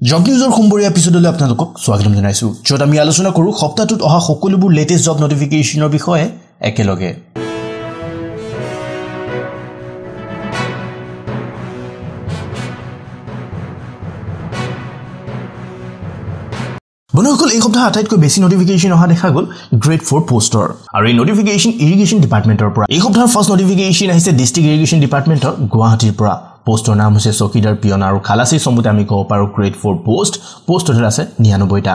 Job নিউজৰ সোমবৰীয়া এপিছডলৈ আপোনালোকক স্বাগতম জনাইছোঁ য'ত আমি আলোচনা কৰোঁ সপ্তাহটোত অহা সকলোবোৰ লেটেষ্ট জব নটিফিকেশ্যনৰ বিষয়ে একেলগে। বন্ধুসকল এই সপ্তাহ আটাইতকৈ বেছি নটিফিকেশ্যন অহা দেখা গ'ল গ্ৰেড ফ'ৰ পষ্টৰ আৰু এই নটিফিকেশ্যন ইৰিগেশ্যন ডিপাৰ্টমেণ্টৰ পৰা। এই সপ্তাহৰ ফাৰ্ষ্ট নটিফিকেশ্যন আহিছে ডিষ্ট্ৰিক্ট ইৰিগেশ্যন ডিপাৰ্টমেণ্টৰ গুৱাহাটীৰ পৰা। পষ্টৰ নাম হৈছে চকীদাৰ পিয়ন আৰু খালাচী চমুতে আমি ক'ব পাৰোঁ grade four post post total আছে নিৰানব্বৈটা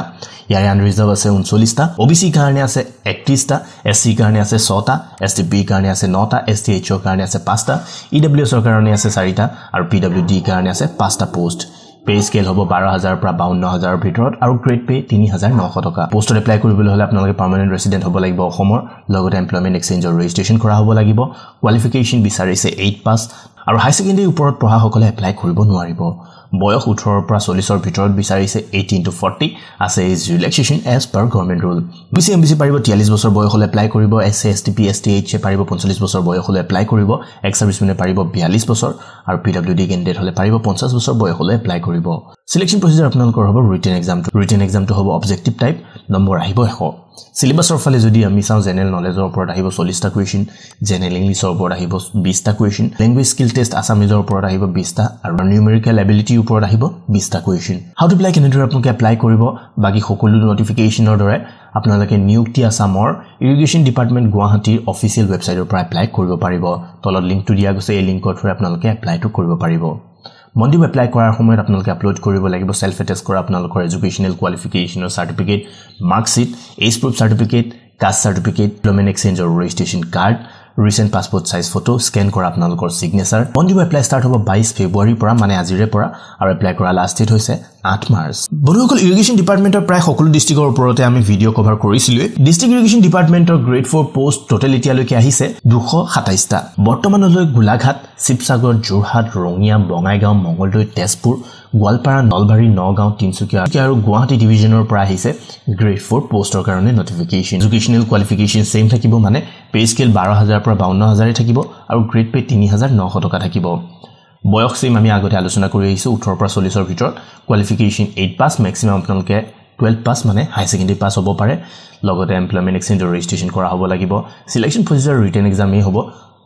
ইয়াৰে আনৰিজাৰ্ভ আছে ঊনচল্লিছটা অ' বি চিৰ কাৰণে আছে একত্ৰিছটা এছ চিৰ কাৰণে আছে ছটা। এছ টি বিৰ কাৰণে আছে নটা। এছ টি এইচৰ কাৰণে আছে পাঁচটা। ই ডাব্লিউ এছৰ কাৰণে আছে চাৰিটা। আৰু পি ডাব্লিউ ডিৰ কাৰণে আছে পাঁচটা পষ্ট পে স্কেল হ'ব বাৰ হাজাৰৰ পৰা বাৱন্ন হাজাৰৰ ভিতৰত আৰু গ্ৰেড পে তিনি হাজাৰ নশ টকা। পষ্টত এপ্লাই কৰিবলৈ হ'লে আপোনালোকে পাৰ্মানেণ্ট ৰেচিডেণ্ট হ'ব লাগিব অসমৰ। লগতে এমপ্লয়মেণ্ট এক্সচেঞ্জৰ ৰেজিষ্ট্ৰেশ্যন কৰা হ'ব লাগিব। কোৱালিফিকেশ্যন বিচাৰিছে এইট পাছ আৰু হাই ছেকেণ্ডেৰীৰ ওপৰত পঢ়াসকলে এপ্লাই কৰিব নোৱাৰিব। বয়স ওঠৰৰ পৰা চল্লিছৰ ভিতৰত বিচাৰিছে এইটিন টু ফৰ্টি আছে age relaxation as per government rule B C M B C পাৰিব তিয়াল্লিছ বছৰ বয়স হ'লে এপ্লাই কৰিব S S T P S T H A পাৰিব পঞ্চল্লিছ বছৰ বয়স হ'লে এপ্লাই কৰিব এক্স ছাৰ্ভিচমেনে পাৰিব বিয়াল্লিছ বছৰ আৰু পি ডাব্লিউ ডি কেণ্ডিডেট হ'লে পাৰিব পঞ্চাছ বছৰ বয়স হ'লে এপ্লাই কৰিব। চিলেকশ্যন প্ৰচিজাৰ আপোনালোকৰ হ'ব ৰিটেন এক্সামটো ৰিটেন এক্সামটো হ'ব অবজেক্টিভ টাইপ নম্বৰ আহিব এশ। চিলেবাছৰ ফালে যদি আমি চাওঁ জেনেৰেল নলেজৰ ওপৰত আহিব চল্লিছটা কুৱেশ্যন জেনেৰেল ইংলিছৰ ওপৰত আহিব বিছটা কুৱেশ্যন লেংগুৱেজ স্কিল টেষ্ট আছামিজৰ ওপৰত আহিব বিছটা আৰু নিউমেৰিকেল এবিলিটিৰ ওপৰত আহিব বিছটা কুৱেশ্যন হাউ টু এপ্লাই কেনেদৰে আপোনালোকে এপ্লাই কৰিব বাকী সকলো নটিফিকেশ্যনৰ দৰে আপোনালোকে নিযুক্তি আছামৰ ইৰিগেশ্যন ডিপাৰ্টমেণ্ট গুৱাহাটীৰ অফিচিয়েল ৱেবছাইটৰ পৰা এপ্লাই কৰিব পাৰিব। তলত লিংকটো দিয়া গৈছে এই লিংকৰ থ্ৰুৰে আপোনালোকে এপ্লাইটো কৰিব পাৰিব। মন্দিৰ এপ্লাই কৰাৰ সময়ত আপোনালোকে আপলোড কৰিব লাগিব ছেল্ফ এটেষ্ট কৰা আপোনালোকৰ educational কোৱালিফিকেশ্যনৰ certificate marksheet age proof certificate caste certificate employment এক্সচেঞ্জৰ registration card recent passport size photo scan কৰা আপোনালোকৰ ছিগনেচাৰ মন্দিৰ এপ্লাই ষ্টাৰ্ট হ'ব বাইছ ফেব্ৰুৱাৰীৰ পৰা মানে আজিৰে পৰা আৰু এপ্লাই কৰা লাষ্ট ডেট হৈছে আঠ মাৰ্চ। বন্ধুসকল ইৰিগেশ্যন ডিপাৰ্টমেণ্টৰ প্ৰায় সকলো ডিষ্ট্ৰিক্টৰ ওপৰতে আমি ভিডিঅ' কভাৰ কৰিছিলোঁৱে ডিষ্ট্ৰিক্ট ইৰিগেশ্যন ডিপাৰ্টমেণ্টৰ গ্ৰেড ফ'ৰ পষ্ট টোটেল এতিয়ালৈকে আহিছে দুশ সাতাইছটা। বৰ্তমানলৈ গোলাঘাট শিৱসাগৰ যোৰহাট ৰঙিয়া বঙাইগাঁও মঙলদৈ তেজপুৰ গোৱালপাৰা নলবাৰী নগাঁও তিনিচুকীয়া আৰু গুৱাহাটী ডিভিজনৰ পৰা আহিছে গ্ৰেড ফ'ৰ পষ্টৰ কাৰণে নটিফিকেশ্যন এডুকেশ্যনেল কোৱালিফিকেশ্যন ছেইম থাকিব মানে পে স্কেল বাৰ হাজাৰৰ পৰা বাৱন্ন হাজাৰে থাকিব আৰু গ্ৰেড পে তিনি হাজাৰ নশ টকা থাকিব। বয়স ছেইম আমি আগতে আলোচনা কৰি আহিছোঁ ওঠৰৰ পৰা চল্লিছৰ ভিতৰত। কোৱালিফিকেশ্যন এইট পাছ মেক্সিমাম আপোনালোকে টুৱেল্ভ পাছ মানে হাই ছেকেণ্ডেৰী পাছ হ'ব পাৰে। লগতে এমপ্লয়মেণ্ট এক্সচেঞ্জৰ ৰেজিষ্ট্ৰেশ্যন কৰা হ'ব লাগিব। চিলেকশ্যন প্ৰচিজাৰ ৰিটেন এক্সামেই হ'ব।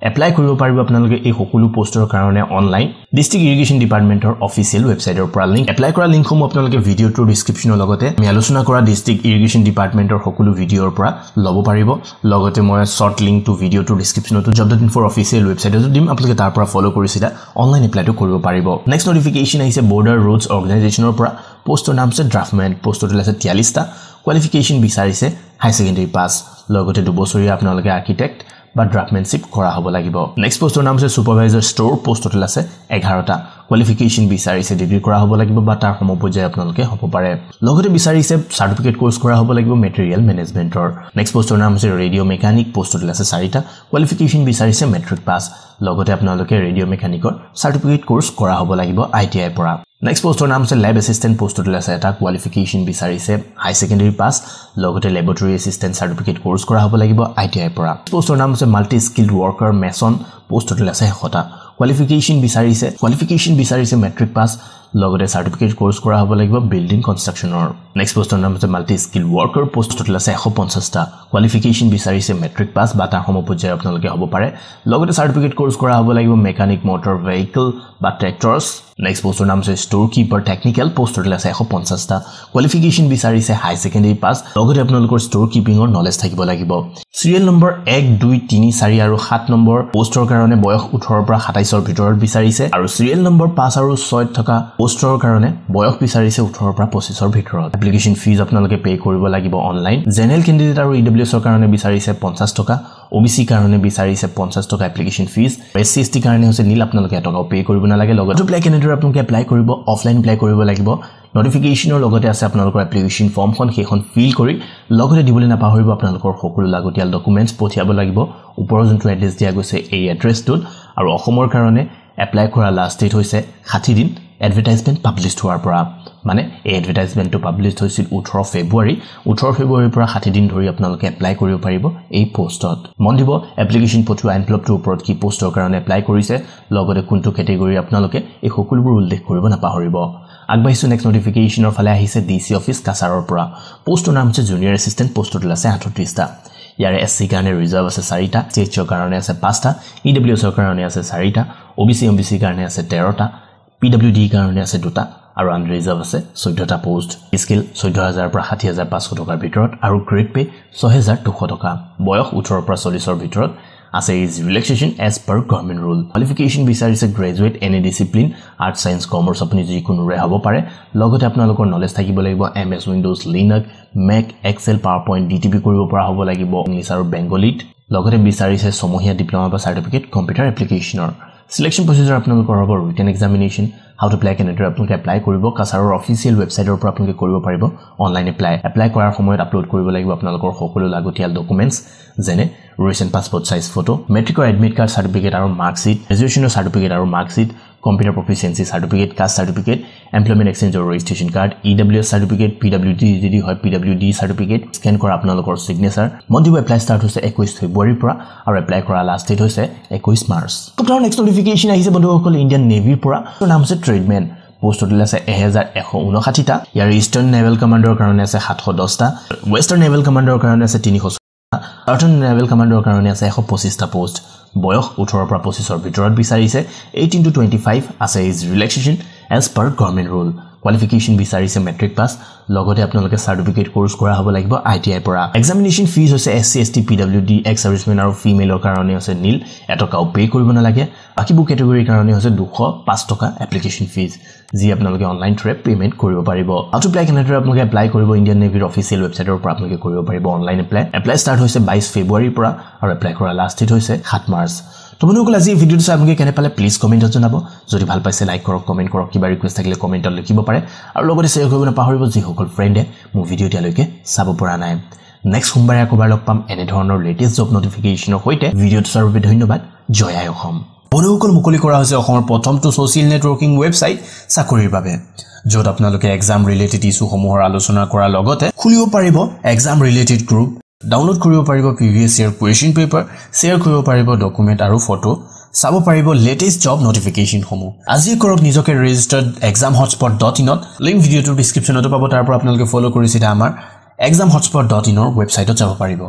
এপ্লাই কৰিব পাৰিব আপোনালোকে এই সকলো পষ্টৰ কাৰণে অনলাইন ডিষ্ট্ৰিক্ট ইৰিগেশ্যন ডিপাৰ্টমেণ্টৰ অফিচিয়েল ৱেবছাইটৰ পৰা লিংক এপ্লাই কৰা লিংকসমূহ আপোনালোকে ভিডিঅ'টোৰ ডিছক্ৰিপশ্যনৰ লগতে আমি আলোচনা কৰা ডিষ্ট্ৰিক্ট ইৰিগেশ্যন ডিপাৰ্টমেণ্টৰ সকলো ভিডিঅ'ৰ পৰা ল'ব পাৰিব। লগতে মই শ্বৰ্ট লিংকটো ভিডিঅ'টোৰ ডিছক্ৰিপশ্যনতো জব ডট ইনফৰ অফিচিয়েল ৱেবছাইটতো দিম আপোনালোকে তাৰ পৰা ফ'ল' কৰিছিলে অনলাইন এপ্লাইটো কৰিব পাৰিব। নেক্সট নটিফিকেশ্যন আহিছে বৰ্ডাৰ ৰোডছ অৰ্গেনাইজেশ্যনৰ পৰা। পষ্টৰ নাম হৈছে ড্ৰাফমেণ্ট পষ্টৰ আছে তিয়াল্লিছটা কোৱালিফিকেশ্যন বিচাৰিছে হাই ছেকেণ্ডেৰী পাছ লগতে দুবছৰীয়া আপোনালোকে আৰ্কিটেক্ট বা ড্ৰাফমেনশ্বিপ কৰা হ'ব লাগিব। নেক্সট পষ্টৰ নাম হৈছে ছুপাৰভাইজাৰ ষ্ট'ৰ পষ্ট টোটেল আছে এঘাৰটা কোৱালিফিকেশ্যন বিচাৰিছে ডিগ্ৰী কৰা হ'ব লাগিব বা তাৰ সমপৰ্যায় আপোনালোকে হ'ব পাৰে। লগতে বিচাৰিছে চাৰ্টিফিকেট কৰ্চ কৰা হ'ব লাগিব মেটেৰিয়েল মেনেজমেণ্টৰ নেক্সট পষ্টৰ নাম হৈছে ৰেডিঅ' মেকানিক পষ্ট টোটেল আছে চাৰিটা কোৱালিফিকেশ্যন বিচাৰিছে মেট্ৰিক পাছ লগতে আপোনালোকে ৰেডিঅ' মেকানিকৰ চাৰ্টিফিকেট কৰ্চ কৰা হ'ব লাগিব আই টি আইৰ পৰা। নেক্সট পষ্টৰ নাম হৈছে লেব এছিষ্টেণ্ট পষ্ট টোটেল আছে এটা কোৱালিফিকেশ্যন বিচাৰিছে হাই ছেকেণ্ডেৰী পাছ লগতে লেবৰেটৰী এছিষ্টেণ্ট চাৰ্টিফিকেট কৰ্চ কৰা হ'ব লাগিব আই টি আইৰ পৰা পষ্টৰ নাম হৈছে multi skilled worker mason post total আছে এশটা কোৱালিফিকেশ্যন বিচাৰিছে কোৱালিফিকেশ্যন বিচাৰিছে মেট্ৰিক পাছ লগতে চাৰ্টিফিকেট কৰ্চ কৰা হ'ব লাগিব বিল্ডিং কনষ্ট্ৰাকশ্যনৰ নেক্সট পষ্টৰ নাম হৈছে multi skill worker post total আছে এশ পঞ্চাছটা কোৱালিফিকেশ্যন বিচাৰিছে মেট্ৰিক পাছ বা তাৰ সমপৰ্যায়ৰ আপোনালোকে হ'ব পাৰে। লগতে চাৰ্টিফিকেট কৰ্চ কৰা হ'ব লাগিব মেকানিক মটৰ ভেহিকল বা ট্ৰেক্টৰ্ছ নেক্সট পষ্টৰ নাম হৈছে store keeper technical post total আছে এশ পঞ্চাছটা কোৱালিফিকেশ্যন বিচাৰিছে হাই ছেকেণ্ডেৰী পাছ লগতে আপোনালোকৰ ষ্ট'ৰ কিপিঙৰ নলেজ থাকিব লাগিব। চিৰিয়েল নম্বৰ এক দুই তিনি চাৰি আৰু সাত নম্বৰ পষ্টৰ কাৰণে বয়স ওঠৰৰ পৰা সাতাইছৰ ভিতৰত বিচাৰিছে। আৰু চিৰিয়েল নম্বৰ পাঁচ আৰু ছয়ত থকা পষ্টৰ কাৰণে বয়স বিচাৰিছে ওঠৰৰ পৰা পঁচিছৰ ভিতৰত। এপ্লিকেশ্যন ফিজ আপোনালোকে পে' কৰিব লাগিব অনলাইন জেনেৰেল কেণ্ডিডেট আৰু ই ডব্লিউ এছৰ কাৰণে বিচাৰিছে পঞ্চাছ টকা। অ' বি চিৰ কাৰণে বিচাৰিছে পঞ্চাছ টকা application fees S C S টিৰ কাৰণে হৈছে নীল আপোনালোকে এটকাও পে' কৰিব নালাগে। লগতে এপ্লাই কেনেদৰে আপোনালোকে এপ্লাই কৰিব অফলাইন এপ্লাই কৰিব লাগিব। নটিফিকেশ্যনৰ লগতে আছে আপোনালোকৰ এপ্লিকেশ্যন ফৰ্মখন সেইখন ফিল কৰি লগতে দিবলৈ নাপাহৰিব আপোনালোকৰ সকলো লাগতিয়াল ডকুমেণ্টছ পঠিয়াব লাগিব। ওপৰৰ যোনটো এড্ৰেছ দিয়া গৈছে এই এড্ৰেছটোত আৰু অসমৰ কাৰণে এপ্লাই কৰা লাষ্ট ডেট হৈছে ষাঠি দিন। এডভাৰটাইজমেণ্ট পাব্লিছ হোৱাৰ পৰা। মানে এই এডভাৰটাইজমেণ্টটো পাব্লিছ হৈছিল ওঠৰ ফেব্ৰুৱাৰী। ওঠৰ ফেব্ৰুৱাৰীৰ পৰা ষাঠি দিন ধৰি আপোনালোকে এপ্লাই কৰিব পাৰিব এই পষ্টত মন দিব এপ্লিকেশ্যন পঠোৱা এনভেলপটোৰ ওপৰত কি পষ্টৰ কাৰণে এপ্লাই কৰিছে লগতে কোনটো কেটেগৰী আপোনালোকে এই সকলোবোৰ উল্লেখ কৰিব নাপাহৰিব। আগবাঢ়িছোঁ নেক্সট নটিফিকেশ্যনৰ ফালে আহিছে ডি চি অফিচ কাছাৰৰ পৰা। পষ্টৰ নাম হৈছে জুনিয়ৰ এছিষ্টেণ্ট পোষ্ট টোটেল আছে আঠত্ৰিছটা ইয়াৰে এছ চিৰ কাৰণে ৰিজাৰ্ভ আছে চাৰিটা চি এইচ অ'ৰ কাৰণে আছে পাঁচটা ই ডব্লিউ এছৰ কাৰণে আছে চাৰিটা O' B C M B চিৰ কাৰণে আছে তেৰটা পি ডাব্লিউ ডিৰ কাৰণে আছে দুটা আৰু আন ৰিজাৰ্ভ আছে চৈধ্যটা পষ্ট স্কিল চৈধ্য হাজাৰৰ পৰা ষাঠি হাজাৰ পাঁচশ টকাৰ ভিতৰত আৰু গ্ৰেড পে' ছহেজাৰ দুশ টকা। বয়স ওঠৰৰ পৰা চল্লিছৰ ভিতৰত আছে age relaxation as per government rule qualification বিচাৰিছে graduate any discipline arts science commerce আপুনি যিকোনোৰে হ'ব পাৰে। লগতে আপোনালোকৰ নলেজ থাকিব লাগিব। M S Windows Linux Mac Excel PowerPoint D T P কৰিব পৰা হ'ব লাগিব। ইংলিছ আৰু বেংগলীত লগতে বিচাৰিছে ছমহীয়া ডিপ্ল'মা বা চাৰ্টিফিকেট কম্পিউটাৰ এপ্লিকেশ্যনৰ চিলেকশ্যন প্ৰচিজাৰ আপোনালোকৰ হ'ব written examination how to apply কেনেদৰে আপোনালোকে এপ্লাই কৰিব কাছাৰৰ অফিচিয়েল ৱেবছাইটৰ পৰা আপোনালোকে কৰিব পাৰিব। অনলাইন এপ্লাই এপ্লাই কৰাৰ সময়ত আপলোড কৰিব লাগিব আপোনালোকৰ সকলো লাগতিয়াল ডকুমেণ্টছ যেনে ৰিচেণ্ট পাছপৰ্ট চাইজ ফটো মেট্ৰিকৰ এডমিট কাৰ্ড চাৰ্টিফিকেট আৰু মাৰ্কশ্বিট গ্ৰেজুৱেশ্যনৰ চাৰ্টিফিকেট আৰু marksheet computer proficiency certificate caste certificate employment এক্সচেঞ্জৰ registration card E W S certificate P W D যদি হয় P W D certificate scan কৰা আপোনালোকৰ signature মন্দিৰ apply start হৈছে একৈছ ফেব্ৰুৱাৰীৰ পৰা আৰু এপ্লাই কৰা লাষ্ট ডেট হৈছে একৈছ মাৰ্চ। আপোনাৰ নেক্সট নটিফিকেশ্যন আহিছে বন্ধুসকল ইণ্ডিয়ান নেভিৰ পৰা। নাম হৈছে ট্ৰেডমেন পোষ্ট টোটেল আছে এহেজাৰ এশ ঊনষাঠিটা। ইয়াৰ ইষ্টাৰ্ণ নেভেল কামাণ্ডৰ কাৰণে আছে সাতশ দহটা ৱেষ্টাৰ্ণ নেভেল কামাণ্ডৰ কাৰণে আছে তিনিশ চাউথাৰ্ণ নেভেল কামাণ্ডৰ কাৰণে আছে এশ পঁচিছটা পষ্ট বয়স ওঠৰৰ পৰা পঁচিছৰ ভিতৰত বিচাৰিছে। এইটিন টু টুৱেণ্টি ফাইভ আছে is relaxation age per government rule qualification বিচাৰিছে মেট্ৰিক পাছ লগতে আপোনালোকে চাৰ্টিফিকেট কৰ্চ কৰা হ'ব লাগিব আই টি আইৰ পৰা। এক্সামিনেশ্যন ফিজ হৈছে S C S T P W D ex servicemen আৰু ফিমেলৰ কাৰণে হৈছে নীল এটকাও পে' কৰিব নালাগে। বাকীবোৰ কেটেগৰীৰ কাৰণে হৈছে দুশ পাঁচ টকা এপ্লিকেশ্যন ফিজ যি আপোনালোকে অনলাইন থ্ৰুৰে পে'মেণ্ট কৰিব পাৰিব। আউট এপ্লাই কেনেদৰে আপোনালোকে এপ্লাই কৰিব ইণ্ডিয়ান নেভিৰ অফিচিয়েল ৱেবছাইটৰ পৰা আপোনালোকে কৰিব পাৰিব অনলাইন এপ্লাই এপ্লাই ষ্টাৰ্ট হৈছে বাইছ ফেব্ৰুৱাৰীৰ পৰা আৰু এপ্লাই কৰা লাষ্ট ডেট হৈছে সাত মাৰ্চ। বন্ধুসকল আজি ভিডিঅ'টো চাই আপোনালোকে কেনে পালে প্লিজ কমেণ্টত জনাব। যদি ভাল পাইছে লাইক কৰক কমেণ্ট কৰক কিবা ৰিকুৱেষ্ট থাকিলে কমেণ্টত লিখিব পাৰে। আৰু লগতে শ্বেয়াৰ কৰিব নাপাহৰিব যিসকল ফ্ৰেণ্ডে মোৰ ভিডিঅ' এতিয়ালৈকে চাব পৰা নাই। নেক্সট সোমবাৰে আকৌবাৰ লগ পাম। এনেধৰণৰ লেটেষ্ট জব নটিফিকেশ্যনৰ সৈতে ভিডিঅ'টো চোৱাৰ বাবে ধন্যবাদ। জয় আই অসম। বন্ধুসকল মুকলি কৰা হৈছে অসমৰ প্ৰথমটো ছ'চিয়েল নেটৱৰ্কিং ৱেবছাইট চাকৰিৰ বাবে। য'ত আপোনালোকে এক্সাম ৰিলেটেড ইছ্যুসমূহৰ আলোচনা কৰাৰ লগতে খুলিব পাৰিব এক্সাম ৰিলেটেড গ্ৰুপ ডাউনলোড কৰিব পাৰিব previous year question paper share কৰিব পাৰিব ডকুমেণ্ট আৰু ফটো চাব পাৰিব লেটেষ্ট জব নটিফিকেশ্যনসমূহ আজিয়ে কৰক নিজকে ৰেজিষ্টাৰ্ড এক্সাম হটস্পট ডট ইনত লিংক ভিডিঅ'টোৰ ডিছক্ৰিপশ্যনতো পাব তাৰ পৰা আপোনালোকে ফ'ল' কৰি চিধা আমাৰ এক্সাম হটস্পট ডট ইনৰ ৱেবছাইটত যাব পাৰিব।